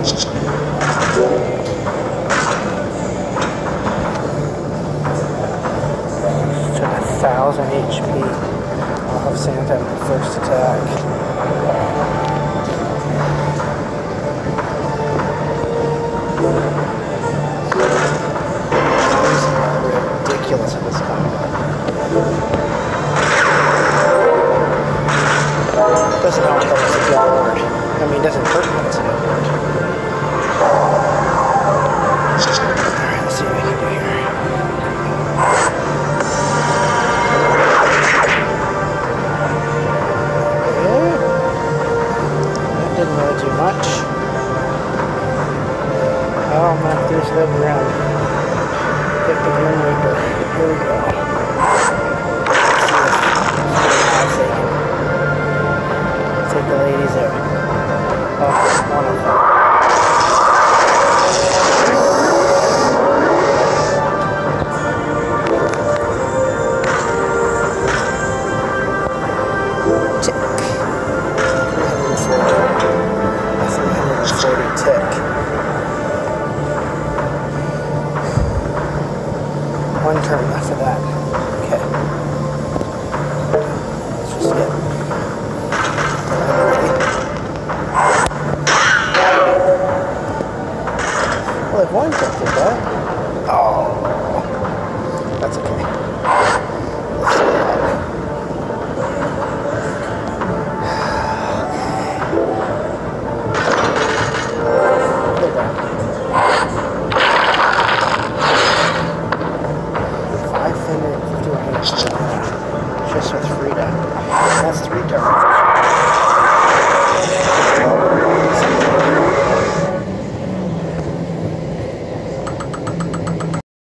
1000 HP of Santa on the first attack. doesn't help that it's a downward. I mean, it doesn't hurt when it's an upward. Loop around. Get the Reaper. Here we go. Let's take the ladies out. Oh, one of them. Tick. 340. That's 340 tick. One turn after that. Okay. Let's just get. Well, if one took did that. Oh. Three turns.